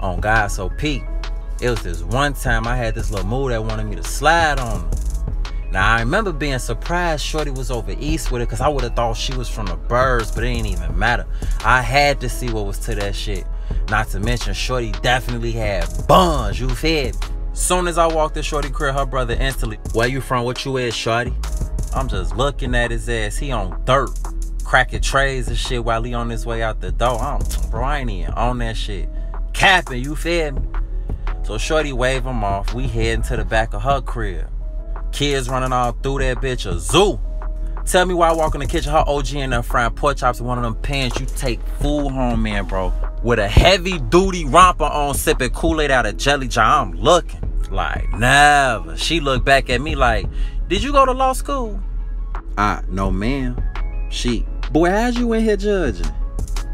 On God, so Pete, it was this one time I had this little move that wanted me to slide on. Now I remember being surprised Shorty was over east with it because I would have thought she was from the birds, but it didn't even matter. I had to see what was to that shit. Not to mention Shorty definitely had buns, you fed me. Soon as I walked in Shorty crib, her brother instantly, where you from, what you is, Shorty? I'm just looking at his ass, he on dirt, cracking trays and shit while he on his way out the door. I'm, bro, I ain't even on that shit. Capping, you fed me? So Shorty wave him off, we heading to the back of her crib. Kids running all through that bitch, a zoo. Tell me why I walk in the kitchen, her OG in there frying pork chops in one of them pans you take food home man, bro. With a heavy duty romper on, sipping Kool-Aid out of jelly jar. I'm looking like never. She looked back at me like, did you go to law school? Ah, no ma'am. She, boy, how's you in here judging?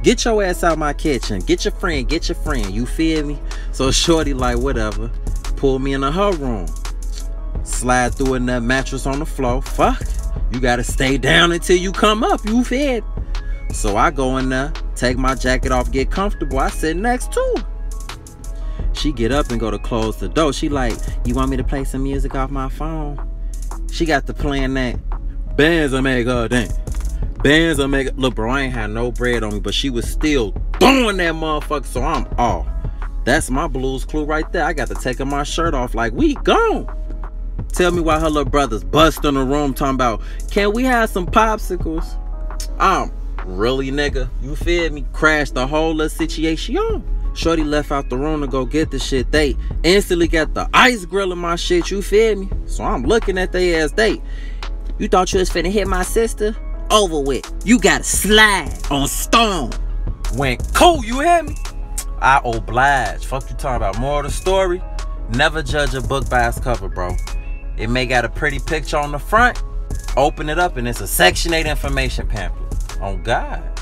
Get your ass out my kitchen. Get your friend, get your friend. You feel me? So shorty like, whatever. Pull me into her room. Slide through in that mattress on the floor. Fuck. You gotta stay down until you come up. You fed. So I go in there, take my jacket off, get comfortable. I sit next to her. She get up and go to close the door. She like, you want me to play some music off my phone? She got to playing that bands will make her dance. Bands will make look, bro. I ain't had no bread on me, but she was still throwing that motherfucker. So I'm off. That's my blues clue right there. I got to take my shirt off like we gone. Tell me why her little brothers busting the room talking about, can we have some popsicles? Um, really, nigga? You feel me? Crashed the whole little situation. Shorty left out the room to go get the shit. They instantly got the ice grill in my shit. You feel me? So I'm looking at they ass date. You thought you was finna hit my sister? Over with. You gotta slide on stone. Went cool, you hear me? I oblige. Fuck you talking about. More of the story. Never judge a book by its cover, bro. It may got a pretty picture on the front. Open it up and it's a Section 8 information pamphlet. On God.